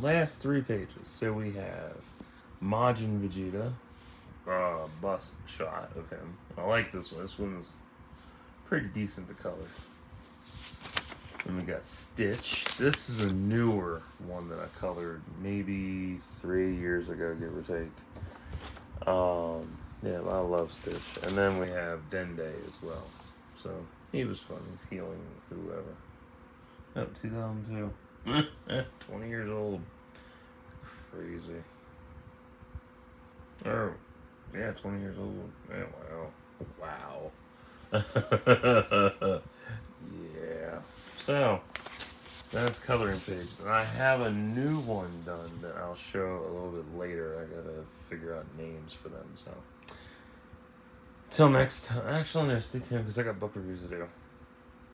last three pages. So we have Majin Vegeta, uh, bust shot of him. I like this one. This one pretty decent to color. Then we got Stitch. This is a newer one that I colored maybe three years ago, give or take. Um, yeah, I love Stitch. And then we have Dende as well. So he was fun. He's healing whoever. Oh, 2002. 20 years old. Crazy. Oh, yeah, 20 years old. Yeah, wow. Wow. yeah. So, that's coloring pages. And I have a new one done that I'll show a little bit later. I gotta figure out names for them, so. Till next time. Actually, no, stay tuned because I got book reviews to do.